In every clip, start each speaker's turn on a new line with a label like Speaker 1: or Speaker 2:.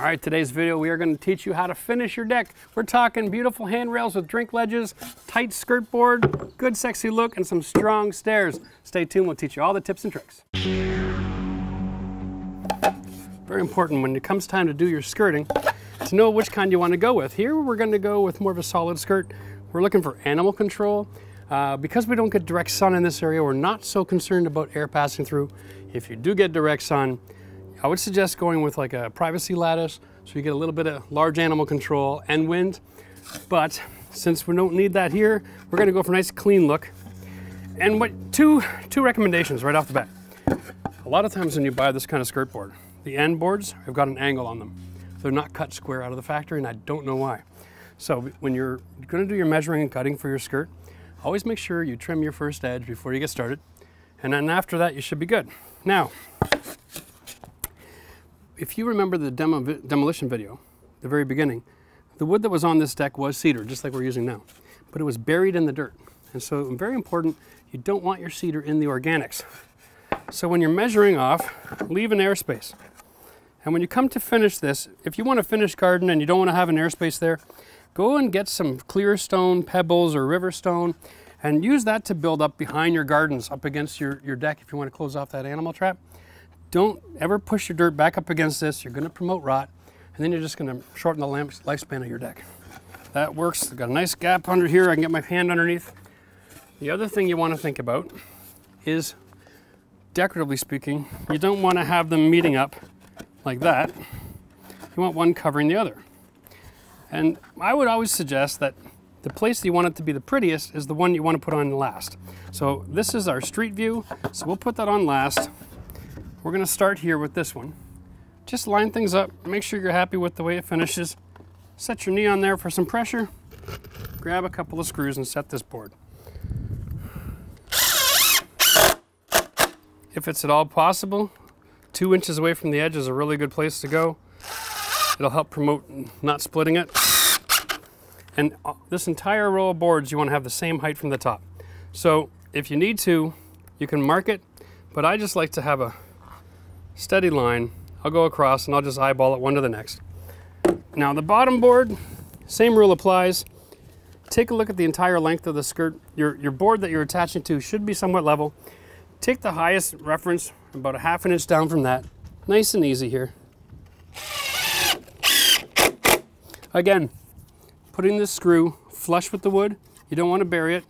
Speaker 1: All right, today's video, we are gonna teach you how to finish your deck. We're talking beautiful handrails with drink ledges, tight skirt board, good sexy look, and some strong stairs. Stay tuned, we'll teach you all the tips and tricks. Very important when it comes time to do your skirting, to know which kind you wanna go with. Here, we're gonna go with more of a solid skirt. We're looking for animal control. Uh, because we don't get direct sun in this area, we're not so concerned about air passing through. If you do get direct sun, I would suggest going with like a privacy lattice so you get a little bit of large animal control and wind. But since we don't need that here, we're gonna go for a nice clean look. And what two, two recommendations right off the bat. A lot of times when you buy this kind of skirt board, the end boards have got an angle on them. They're not cut square out of the factory and I don't know why. So when you're gonna do your measuring and cutting for your skirt, always make sure you trim your first edge before you get started. And then after that, you should be good. Now, if you remember the demo, demolition video, the very beginning, the wood that was on this deck was cedar, just like we're using now, but it was buried in the dirt. And so very important, you don't want your cedar in the organics. So when you're measuring off, leave an airspace. And when you come to finish this, if you want to finish garden and you don't want to have an airspace there, go and get some clear stone, pebbles or river stone, and use that to build up behind your gardens, up against your, your deck if you want to close off that animal trap. Don't ever push your dirt back up against this. You're going to promote rot, and then you're just going to shorten the lifespan of your deck. That works. I've got a nice gap under here. I can get my hand underneath. The other thing you want to think about is, decoratively speaking, you don't want to have them meeting up like that. You want one covering the other. And I would always suggest that the place that you want it to be the prettiest is the one you want to put on last. So this is our street view, so we'll put that on last. We're gonna start here with this one. Just line things up, make sure you're happy with the way it finishes. Set your knee on there for some pressure. Grab a couple of screws and set this board. If it's at all possible, two inches away from the edge is a really good place to go. It'll help promote not splitting it. And uh, this entire row of boards, you wanna have the same height from the top. So if you need to, you can mark it, but I just like to have a steady line. I'll go across and I'll just eyeball it one to the next. Now the bottom board, same rule applies. Take a look at the entire length of the skirt. Your, your board that you're attaching to should be somewhat level. Take the highest reference, about a half an inch down from that. Nice and easy here. Again, putting this screw flush with the wood. You don't want to bury it,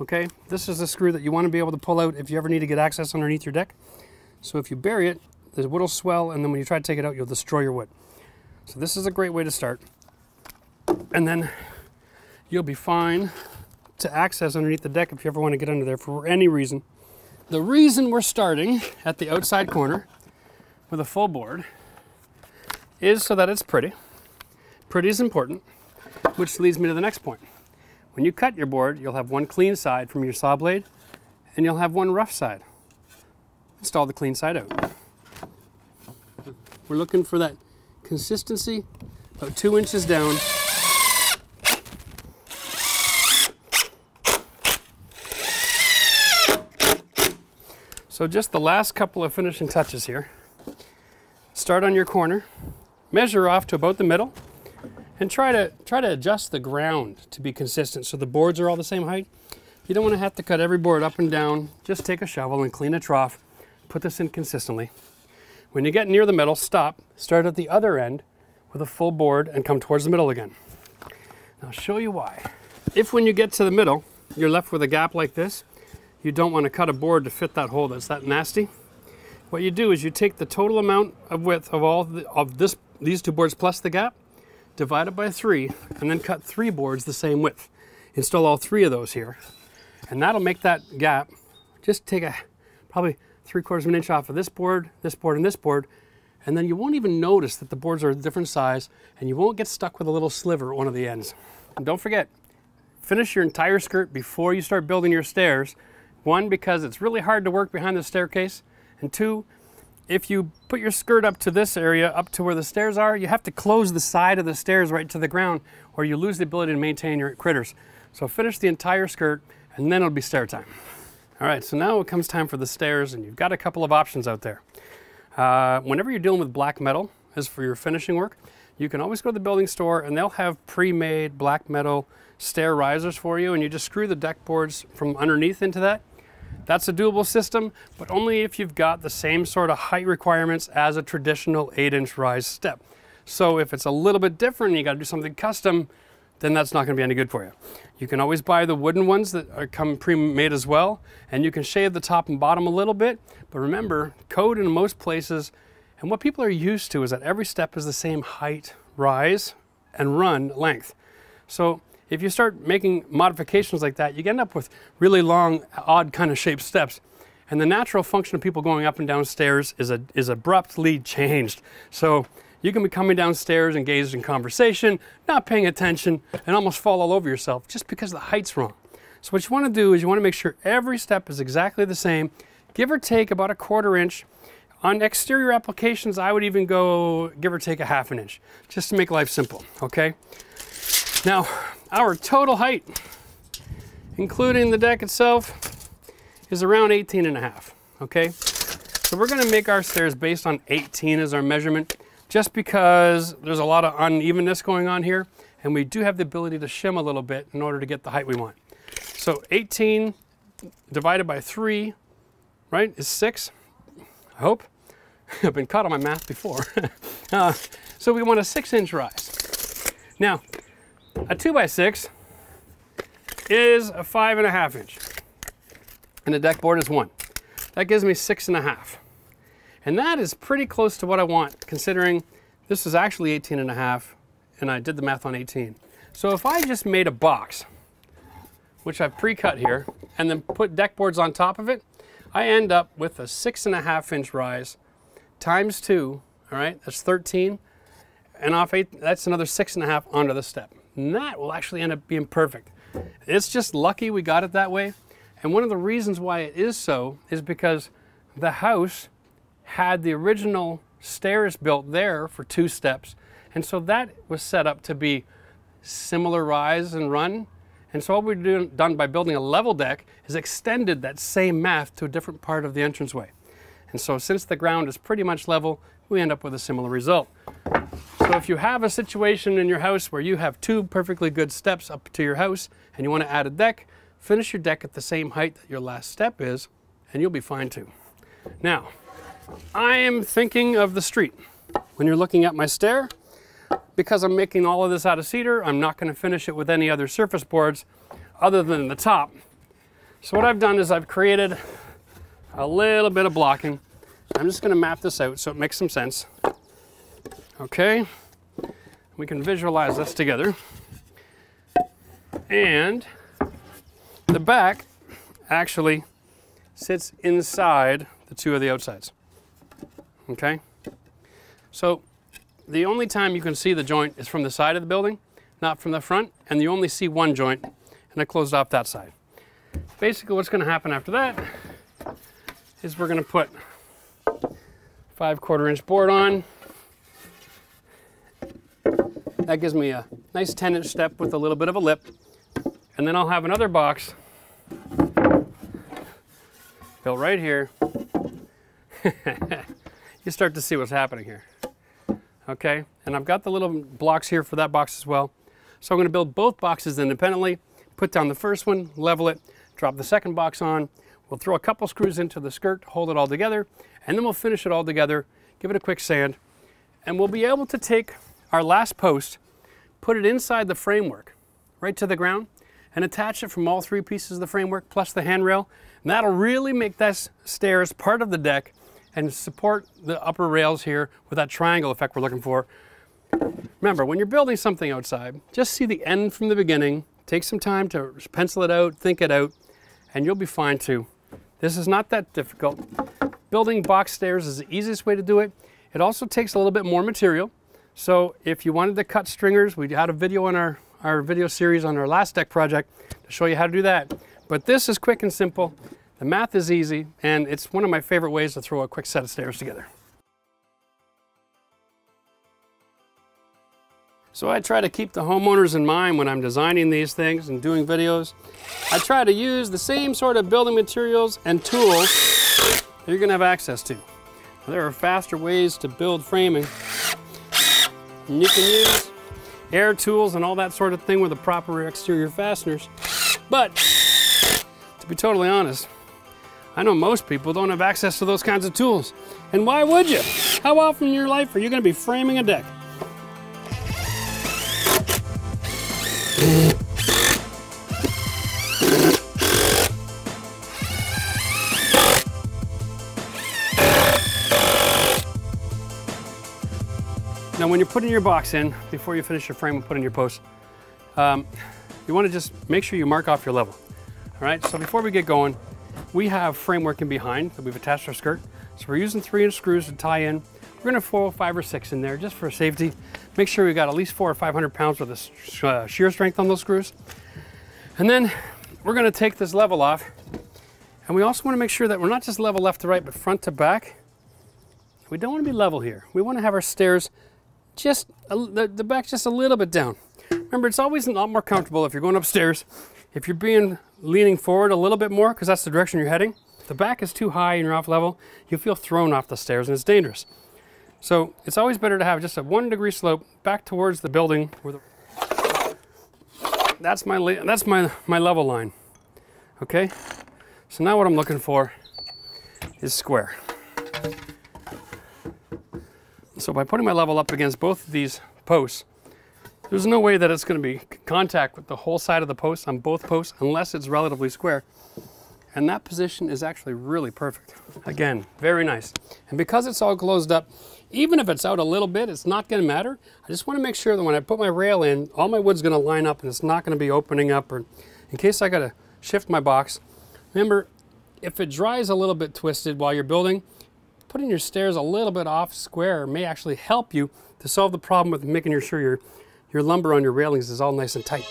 Speaker 1: okay? This is a screw that you want to be able to pull out if you ever need to get access underneath your deck. So if you bury it, the wood will swell, and then when you try to take it out, you'll destroy your wood. So this is a great way to start. And then you'll be fine to access underneath the deck if you ever want to get under there for any reason. The reason we're starting at the outside corner with a full board is so that it's pretty. Pretty is important, which leads me to the next point. When you cut your board, you'll have one clean side from your saw blade, and you'll have one rough side. Install the clean side out. We're looking for that consistency, about two inches down. So just the last couple of finishing touches here. Start on your corner, measure off to about the middle, and try to try to adjust the ground to be consistent so the boards are all the same height. You don't want to have to cut every board up and down. Just take a shovel and clean a trough. Put this in consistently. When you get near the middle, stop, start at the other end with a full board and come towards the middle again. I'll show you why. If when you get to the middle, you're left with a gap like this, you don't want to cut a board to fit that hole that's that nasty. What you do is you take the total amount of width of all the, of this these two boards plus the gap, divide it by three, and then cut three boards the same width. Install all three of those here. And that'll make that gap, just take a probably three quarters of an inch off of this board, this board, and this board, and then you won't even notice that the boards are a different size, and you won't get stuck with a little sliver at one of the ends. And don't forget, finish your entire skirt before you start building your stairs. One, because it's really hard to work behind the staircase, and two, if you put your skirt up to this area, up to where the stairs are, you have to close the side of the stairs right to the ground, or you lose the ability to maintain your critters. So finish the entire skirt, and then it'll be stair time. All right, so now it comes time for the stairs and you've got a couple of options out there. Uh, whenever you're dealing with black metal, as for your finishing work, you can always go to the building store and they'll have pre-made black metal stair risers for you and you just screw the deck boards from underneath into that. That's a doable system, but only if you've got the same sort of height requirements as a traditional 8-inch rise step. So if it's a little bit different you got to do something custom, then that's not going to be any good for you. You can always buy the wooden ones that are come pre-made as well, and you can shave the top and bottom a little bit. But remember, code in most places, and what people are used to is that every step is the same height, rise, and run length. So if you start making modifications like that, you end up with really long, odd kind of shaped steps. And the natural function of people going up and down stairs is, a, is abruptly changed. So you can be coming downstairs engaged in conversation, not paying attention, and almost fall all over yourself just because the height's wrong. So what you want to do is you want to make sure every step is exactly the same, give or take about a quarter inch. On exterior applications, I would even go give or take a half an inch, just to make life simple, okay? Now, our total height, including the deck itself, is around 18 and a half, okay? So we're gonna make our stairs based on 18 as our measurement just because there's a lot of unevenness going on here and we do have the ability to shim a little bit in order to get the height we want. So 18 divided by 3, right, is 6, I hope. I've been caught on my math before. uh, so we want a 6 inch rise. Now, a 2 by 6 is a 5.5 inch, and the deck board is 1. That gives me 6.5. And that is pretty close to what I want, considering this is actually 18 and a half, and I did the math on 18. So if I just made a box, which I've pre-cut here, and then put deck boards on top of it, I end up with a six and a half inch rise times two, all right, that's 13, and off eight, that's another six and a half onto the step. And that will actually end up being perfect. It's just lucky we got it that way. And one of the reasons why it is so is because the house had the original stairs built there for two steps. And so that was set up to be similar rise and run. And so what we've done by building a level deck is extended that same math to a different part of the entranceway. And so since the ground is pretty much level, we end up with a similar result. So if you have a situation in your house where you have two perfectly good steps up to your house and you want to add a deck, finish your deck at the same height that your last step is, and you'll be fine too. Now, I am thinking of the street. When you're looking at my stair, because I'm making all of this out of cedar, I'm not going to finish it with any other surface boards other than the top. So what I've done is I've created a little bit of blocking. I'm just going to map this out so it makes some sense. Okay, we can visualize this together. And the back actually sits inside the two of the outsides okay? So the only time you can see the joint is from the side of the building, not from the front, and you only see one joint, and I closed off that side. Basically what's gonna happen after that is we're gonna put five quarter inch board on. That gives me a nice 10 inch step with a little bit of a lip. And then I'll have another box built right here. you start to see what's happening here. Okay, and I've got the little blocks here for that box as well. So I'm going to build both boxes independently, put down the first one, level it, drop the second box on. We'll throw a couple screws into the skirt, hold it all together, and then we'll finish it all together, give it a quick sand, and we'll be able to take our last post, put it inside the framework, right to the ground, and attach it from all three pieces of the framework plus the handrail. And that'll really make this stairs part of the deck and support the upper rails here with that triangle effect we're looking for. Remember, when you're building something outside, just see the end from the beginning, take some time to pencil it out, think it out, and you'll be fine too. This is not that difficult. Building box stairs is the easiest way to do it. It also takes a little bit more material. So if you wanted to cut stringers, we had a video on our, our video series on our last deck project to show you how to do that. But this is quick and simple. The math is easy, and it's one of my favorite ways to throw a quick set of stairs together. So I try to keep the homeowners in mind when I'm designing these things and doing videos. I try to use the same sort of building materials and tools you're gonna have access to. There are faster ways to build framing, And you can use air tools and all that sort of thing with the proper exterior fasteners. But to be totally honest, I know most people don't have access to those kinds of tools. And why would you? How often in your life are you going to be framing a deck? Now when you're putting your box in, before you finish your frame and put in your post, um, you want to just make sure you mark off your level. All right, so before we get going, we have framework in behind that we've attached our skirt. So we're using three inch screws to tie in. We're gonna foil five or six in there just for safety. Make sure we got at least four or 500 pounds worth of uh, shear strength on those screws. And then we're gonna take this level off. And we also wanna make sure that we're not just level left to right, but front to back. We don't wanna be level here. We wanna have our stairs just, a, the, the back just a little bit down. Remember, it's always a lot more comfortable if you're going upstairs, if you're being leaning forward a little bit more, because that's the direction you're heading. The back is too high and you're off level, you'll feel thrown off the stairs and it's dangerous. So it's always better to have just a one degree slope back towards the building. The, that's my, that's my, my level line, okay? So now what I'm looking for is square. So by putting my level up against both of these posts, there's no way that it's going to be contact with the whole side of the post on both posts unless it's relatively square. And that position is actually really perfect. Again, very nice. And because it's all closed up, even if it's out a little bit, it's not going to matter. I just want to make sure that when I put my rail in, all my wood's going to line up and it's not going to be opening up or in case I got to shift my box. Remember, if it dries a little bit twisted while you're building, putting your stairs a little bit off square may actually help you to solve the problem with making sure your, your lumber on your railings is all nice and tight.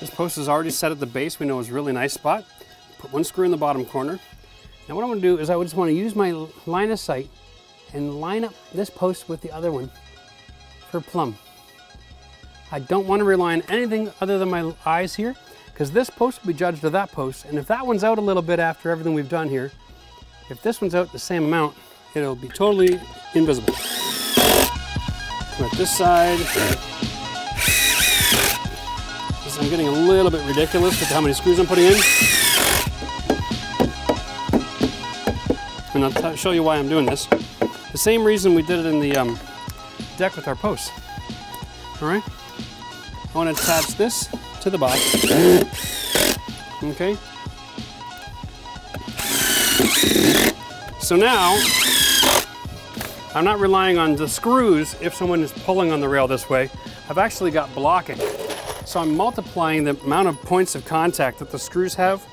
Speaker 1: This post is already set at the base. We know it's a really nice spot. Put one screw in the bottom corner, now what I'm gonna do is I just wanna use my line of sight and line up this post with the other one for plumb. I don't wanna rely on anything other than my eyes here because this post will be judged to that post. And if that one's out a little bit after everything we've done here, if this one's out the same amount, it'll be totally invisible. At this side, I'm getting a little bit ridiculous with how many screws I'm putting in. and I'll show you why I'm doing this. The same reason we did it in the um, deck with our posts. All right? I want to attach this to the box. Okay? So now, I'm not relying on the screws if someone is pulling on the rail this way. I've actually got blocking. So I'm multiplying the amount of points of contact that the screws have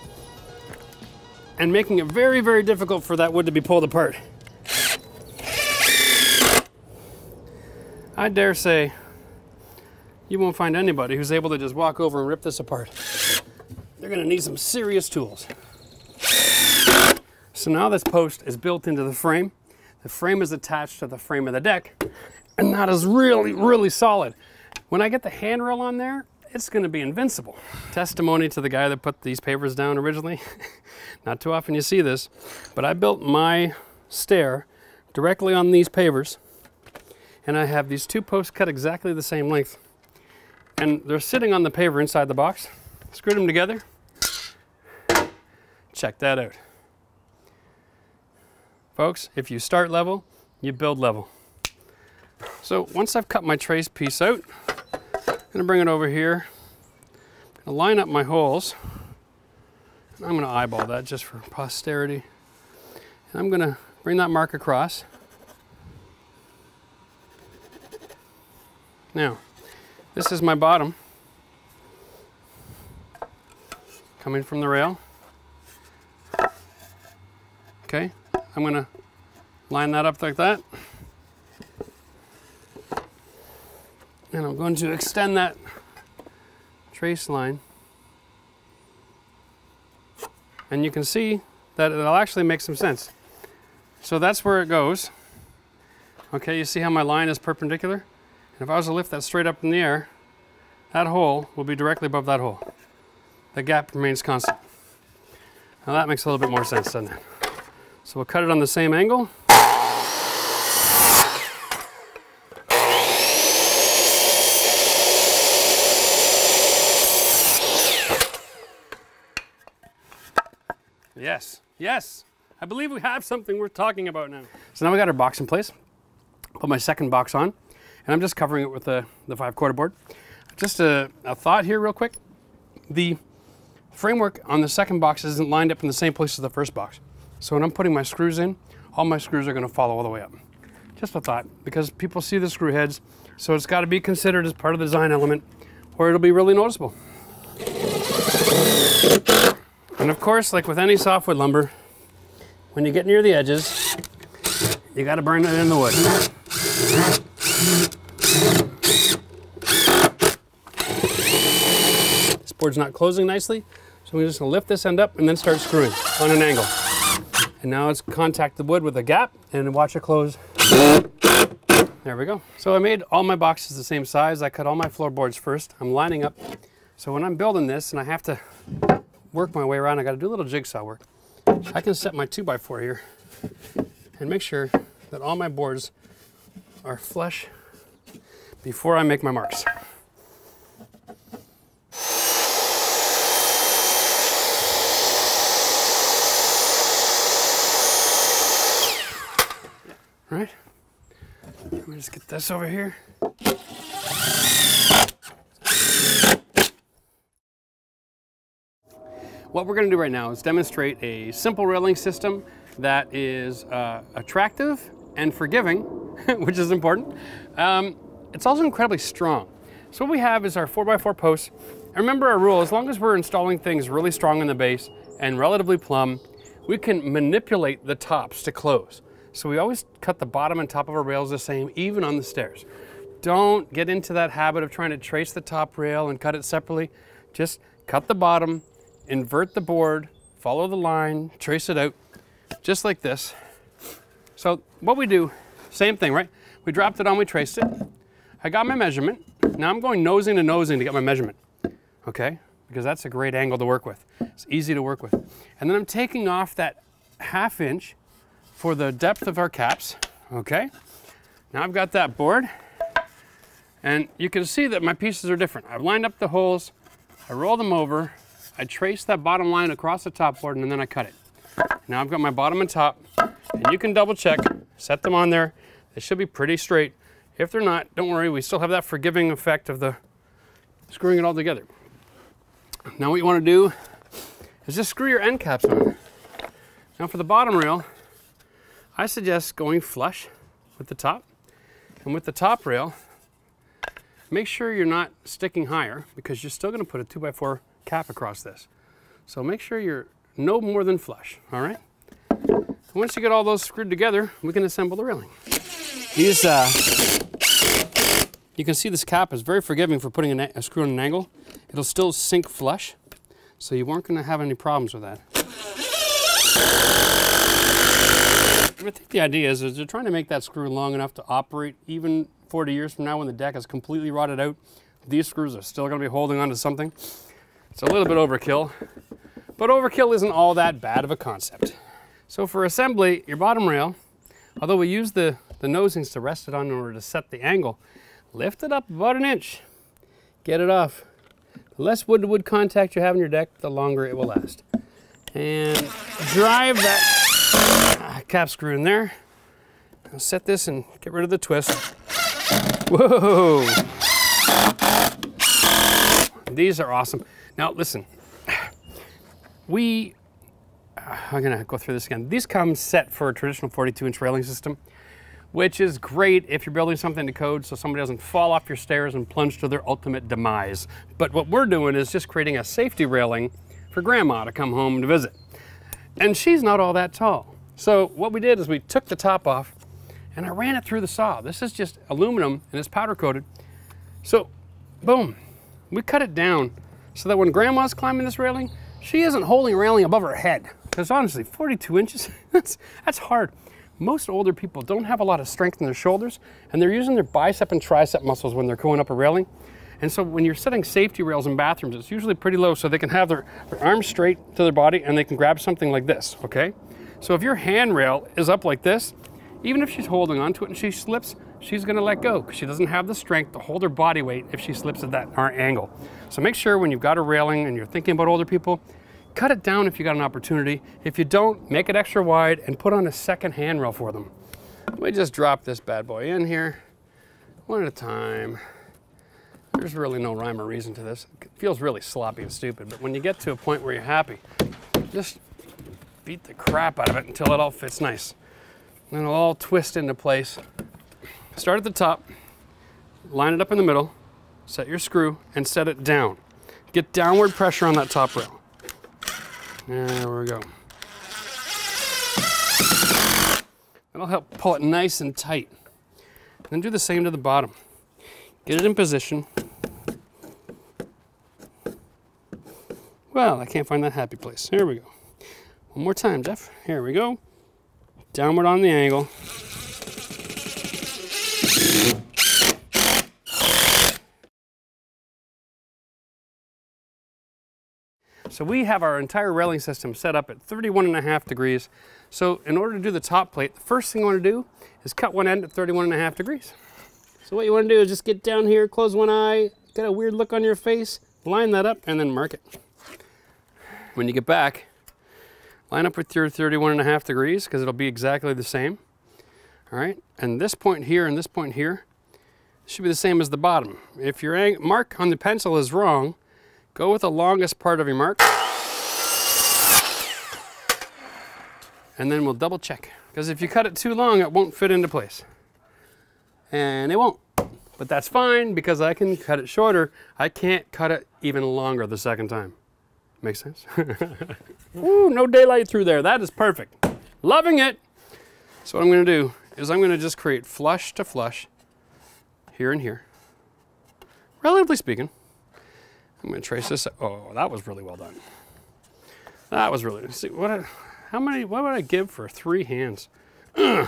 Speaker 1: and making it very, very difficult for that wood to be pulled apart. I dare say you won't find anybody who's able to just walk over and rip this apart. They're gonna need some serious tools. So now this post is built into the frame. The frame is attached to the frame of the deck, and that is really, really solid. When I get the handrail on there, it's going to be invincible. Testimony to the guy that put these pavers down originally. Not too often you see this, but I built my stair directly on these pavers, and I have these two posts cut exactly the same length. And they're sitting on the paver inside the box. Screwed them together. Check that out. Folks, if you start level, you build level. So once I've cut my trace piece out, I'm gonna bring it over here. I'm gonna line up my holes. I'm gonna eyeball that just for posterity. And I'm gonna bring that mark across. Now, this is my bottom coming from the rail. Okay, I'm gonna line that up like that. And I'm going to extend that trace line. And you can see that it'll actually make some sense. So that's where it goes. Okay, you see how my line is perpendicular? And if I was to lift that straight up in the air, that hole will be directly above that hole. The gap remains constant. Now that makes a little bit more sense, doesn't it? So we'll cut it on the same angle. Yes, yes. I believe we have something worth talking about now. So now we got our box in place. Put my second box on, and I'm just covering it with the, the five quarter board. Just a, a thought here real quick. The framework on the second box isn't lined up in the same place as the first box. So when I'm putting my screws in, all my screws are gonna follow all the way up. Just a thought, because people see the screw heads, so it's gotta be considered as part of the design element, or it'll be really noticeable. And of course, like with any softwood lumber, when you get near the edges, you gotta burn it in the wood. Board's not closing nicely, so we're just gonna lift this end up and then start screwing on an angle. And now it's contact the wood with a gap and watch it close. There we go. So I made all my boxes the same size. I cut all my floorboards first. I'm lining up. So when I'm building this and I have to work my way around, I gotta do a little jigsaw work. I can set my 2x4 here and make sure that all my boards are flush before I make my marks. Right? Let me just get this over here. What we're going to do right now is demonstrate a simple railing system that is uh, attractive and forgiving, which is important. Um, it's also incredibly strong. So what we have is our 4x4 posts. And remember our rule, as long as we're installing things really strong in the base and relatively plumb, we can manipulate the tops to close. So we always cut the bottom and top of our rails the same, even on the stairs. Don't get into that habit of trying to trace the top rail and cut it separately. Just cut the bottom, invert the board, follow the line, trace it out, just like this. So what we do, same thing, right? We dropped it on, we traced it. I got my measurement. Now I'm going nosing to nosing to get my measurement, okay? Because that's a great angle to work with. It's easy to work with. And then I'm taking off that half inch for the depth of our caps, okay? Now I've got that board, and you can see that my pieces are different. I've lined up the holes, I roll them over, I trace that bottom line across the top board and then I cut it. Now I've got my bottom and top and you can double check, set them on there. They should be pretty straight. If they're not, don't worry, we still have that forgiving effect of the screwing it all together. Now what you want to do is just screw your end caps on. Now for the bottom rail, I suggest going flush with the top. And with the top rail, make sure you're not sticking higher because you're still going to put a 2x4 cap across this. So make sure you're no more than flush, all right? Once you get all those screwed together, we can assemble the railing. These, uh, you can see this cap is very forgiving for putting a, a screw on an angle. It'll still sink flush, so you weren't gonna have any problems with that. I think the idea is, is they're trying to make that screw long enough to operate even 40 years from now when the deck is completely rotted out. These screws are still gonna be holding on to something. It's a little bit overkill, but overkill isn't all that bad of a concept. So for assembly, your bottom rail, although we use the, the nosings to rest it on in order to set the angle, lift it up about an inch, get it off. The less wood-to-wood -wood contact you have in your deck, the longer it will last. And drive that cap screw in there. I'll set this and get rid of the twist. Whoa! These are awesome. Now listen, we, uh, I'm gonna go through this again. These come set for a traditional 42 inch railing system, which is great if you're building something to code so somebody doesn't fall off your stairs and plunge to their ultimate demise. But what we're doing is just creating a safety railing for grandma to come home to visit. And she's not all that tall. So what we did is we took the top off and I ran it through the saw. This is just aluminum and it's powder coated. So boom, we cut it down so that when grandma's climbing this railing, she isn't holding railing above her head. Because honestly, 42 inches, that's, that's hard. most older people don't have a lot of strength in their shoulders and they're using their bicep and tricep muscles when they're going up a railing. And so when you're setting safety rails in bathrooms, it's usually pretty low so they can have their, their arms straight to their body and they can grab something like this, okay? So if your handrail is up like this, even if she's holding onto it and she slips, she's gonna let go because she doesn't have the strength to hold her body weight if she slips at that angle. So make sure when you've got a railing and you're thinking about older people, cut it down if you got an opportunity. If you don't, make it extra wide and put on a second handrail for them. Let me just drop this bad boy in here, one at a time. There's really no rhyme or reason to this. It feels really sloppy and stupid, but when you get to a point where you're happy, just beat the crap out of it until it all fits nice. And it'll all twist into place. Start at the top, line it up in the middle, set your screw, and set it down. Get downward pressure on that top rail. There we go. That'll help pull it nice and tight. Then do the same to the bottom. Get it in position. Well, I can't find that happy place. Here we go. One more time, Jeff. Here we go. Downward on the angle. So we have our entire railing system set up at 31 and a half degrees. So in order to do the top plate, the first thing I want to do is cut one end at 31 and a half degrees. So what you want to do is just get down here, close one eye, get a weird look on your face, line that up, and then mark it. When you get back, line up with your 31 and a half degrees because it'll be exactly the same. All right, and this point here and this point here should be the same as the bottom. If your mark on the pencil is wrong, go with the longest part of your mark. And then we'll double check. Because if you cut it too long, it won't fit into place. And it won't. But that's fine because I can cut it shorter. I can't cut it even longer the second time. Makes sense? Ooh, no daylight through there. That is perfect. Loving it. So what I'm going to do is I'm going to just create flush to flush here and here. Relatively speaking. I'm going to trace this. Oh, that was really well done. That was really, see, what, how many, what would I give for three hands? All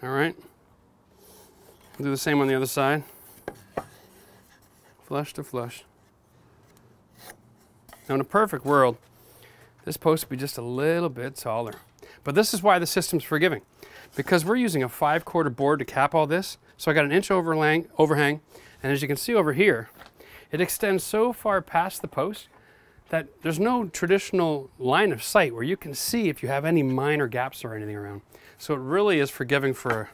Speaker 1: right. Do the same on the other side. Flush to flush. Now in a perfect world, this post would be just a little bit taller. But this is why the system's forgiving. Because we're using a five quarter board to cap all this. So I got an inch overhang, overhang. And as you can see over here, it extends so far past the post that there's no traditional line of sight where you can see if you have any minor gaps or anything around. So it really is forgiving for a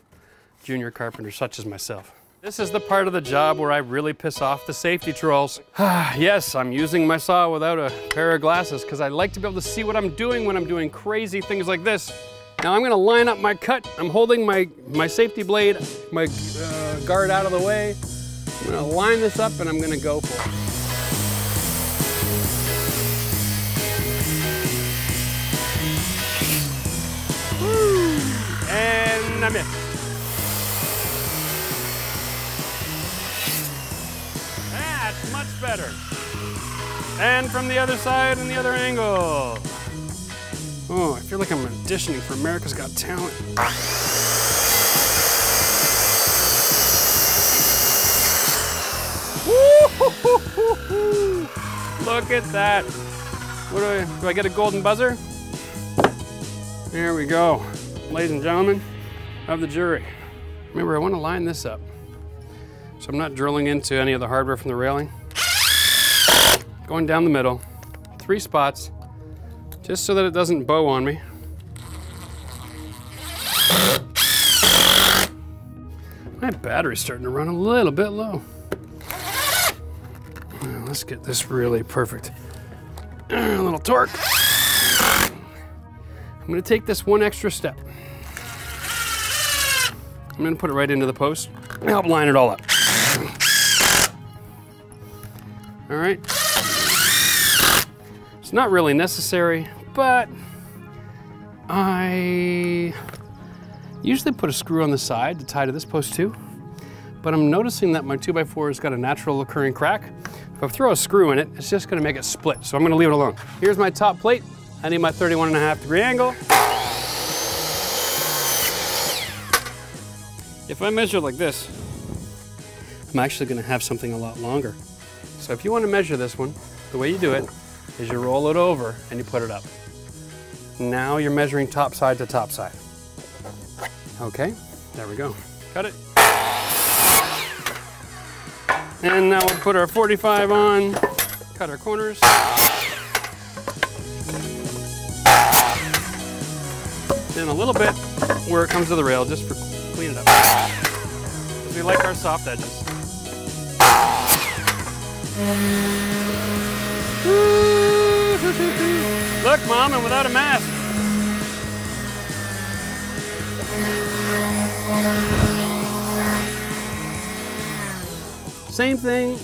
Speaker 1: junior carpenter such as myself. This is the part of the job where I really piss off the safety trolls. yes, I'm using my saw without a pair of glasses because I like to be able to see what I'm doing when I'm doing crazy things like this. Now I'm gonna line up my cut. I'm holding my, my safety blade, my uh, guard out of the way. I'm gonna line this up and I'm gonna go for it. And I missed. Better. And from the other side and the other angle. Oh, I feel like I'm auditioning for America's Got Talent. Look at that. What do I, do I get a golden buzzer? There we go. Ladies and gentlemen of the jury. Remember, I want to line this up. So I'm not drilling into any of the hardware from the railing. Going down the middle, three spots, just so that it doesn't bow on me. My battery's starting to run a little bit low. Let's get this really perfect. A little torque. I'm gonna take this one extra step. I'm gonna put it right into the post help line it all up. All right. It's not really necessary, but I usually put a screw on the side to tie to this post too. But I'm noticing that my 2x4 has got a natural occurring crack. If I throw a screw in it, it's just gonna make it split. So I'm gonna leave it alone. Here's my top plate. I need my 31 and a half degree angle. If I measure like this, I'm actually gonna have something a lot longer. So if you wanna measure this one, the way you do it is you roll it over and you put it up. Now you're measuring top side to top side. Okay, there we go. Cut it. And now we'll put our 45 on, cut our corners. Then a little bit where it comes to the rail, just for clean it up. Because we like our soft edges. Look, Mom, I'm without a mask. Same thing.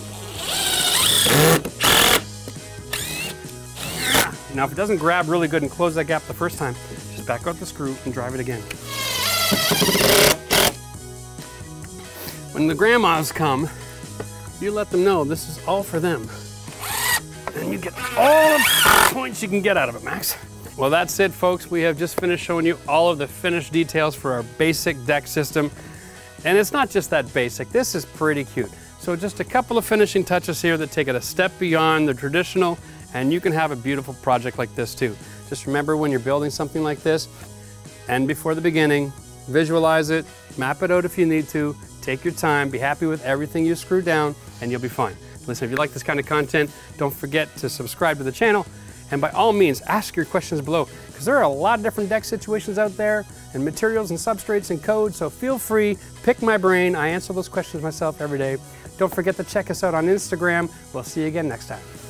Speaker 1: Now, if it doesn't grab really good and close that gap the first time, just back out the screw and drive it again. When the grandmas come, you let them know this is all for them. Get all the points you can get out of it, Max. Well, that's it, folks. We have just finished showing you all of the finished details for our basic deck system. And it's not just that basic. This is pretty cute. So just a couple of finishing touches here that take it a step beyond the traditional, and you can have a beautiful project like this too. Just remember when you're building something like this, and before the beginning, visualize it, map it out if you need to, take your time, be happy with everything you screw down, and you'll be fine. Listen, if you like this kind of content, don't forget to subscribe to the channel, and by all means, ask your questions below, because there are a lot of different deck situations out there, and materials and substrates and codes, so feel free, pick my brain. I answer those questions myself every day. Don't forget to check us out on Instagram. We'll see you again next time.